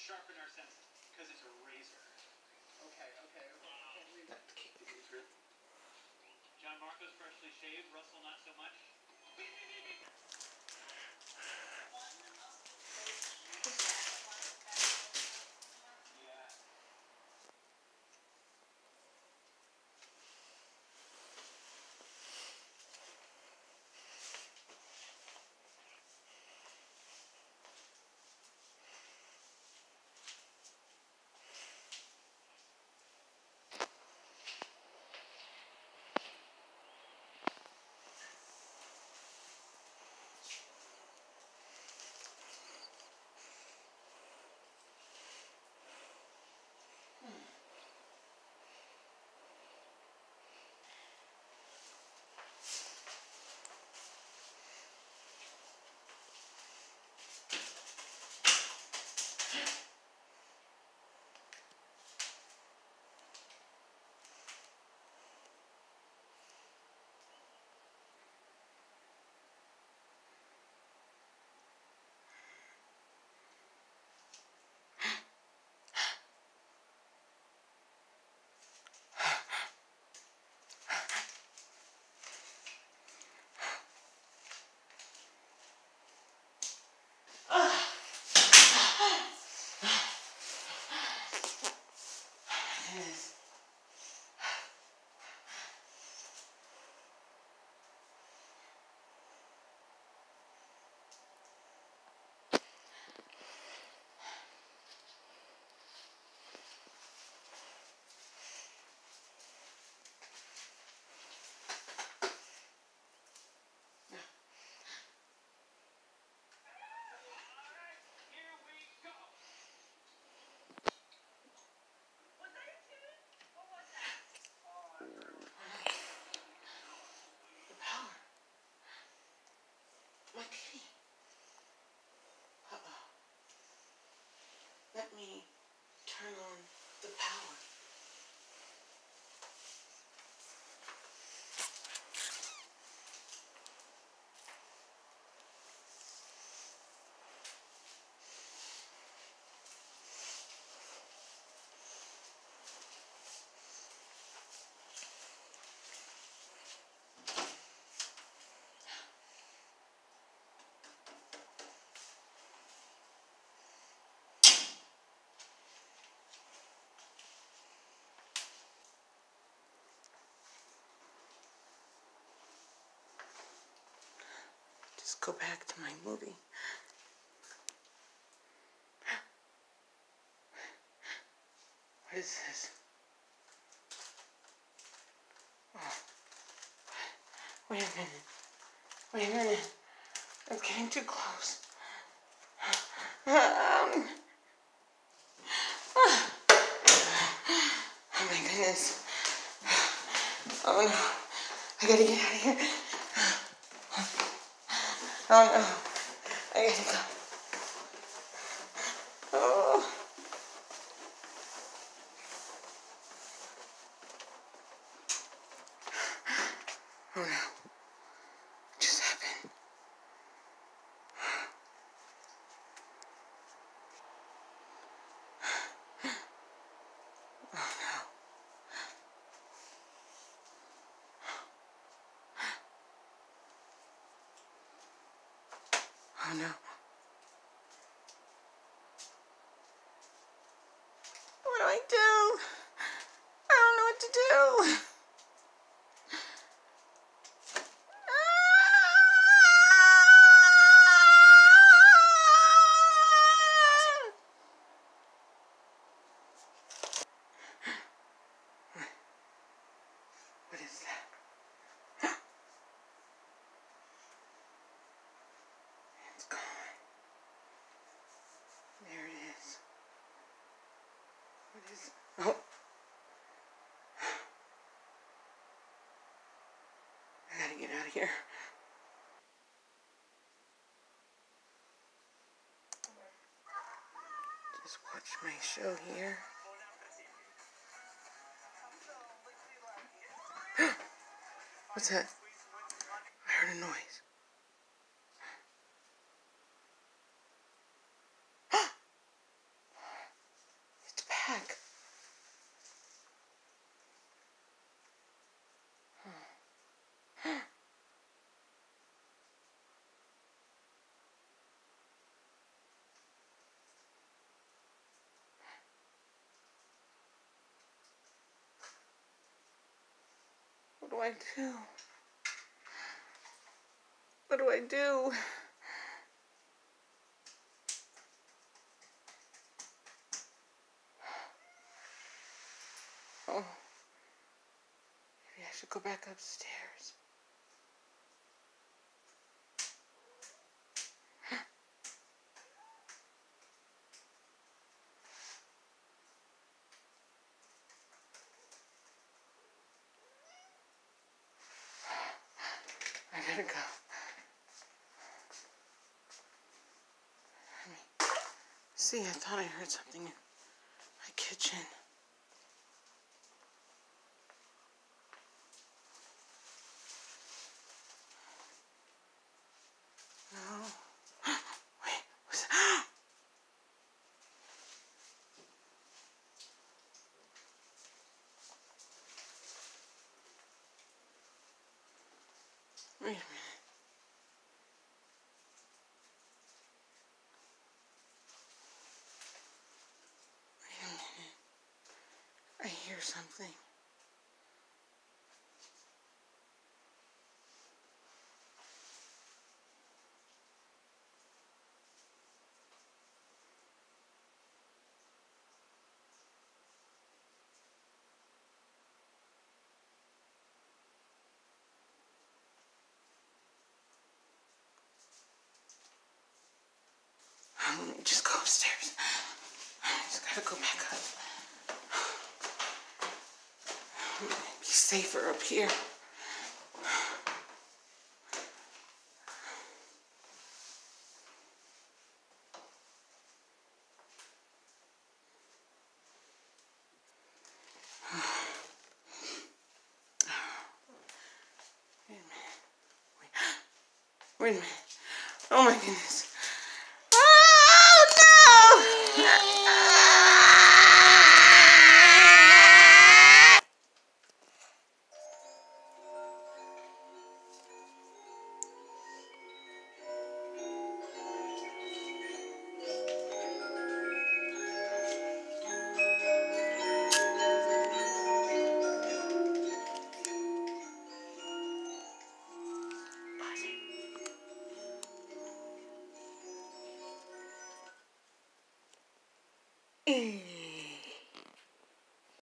sharpen our senses because it's a razor. Okay, okay, okay. Can't read Not the cake that is really. John Marco's freshly shaved. Russell not so much. question. Just go back to my movie. What is this? Oh. Wait a minute. Wait a minute. I'm getting too close. Um. Oh my goodness. Oh no. I gotta get out of here. Oh no. I gotta go. Oh. Oh no. What just happened? Oh no. Oh no. What do I do? I don't know what to do. What is that? It's gone. There it is. What is Oh. I gotta get out of here. Just watch my show here. What's that? I heard a noise. What do I do? What do I do? Oh. Maybe I should go back upstairs. Gotta go. See, I thought I heard something in my kitchen. No. Wait, what's that? Wait a minute. Wait a minute. Hear something. Um, just go upstairs. I just gotta go back up. Safer up here. Wait a minute. Wait a minute. Oh my goodness.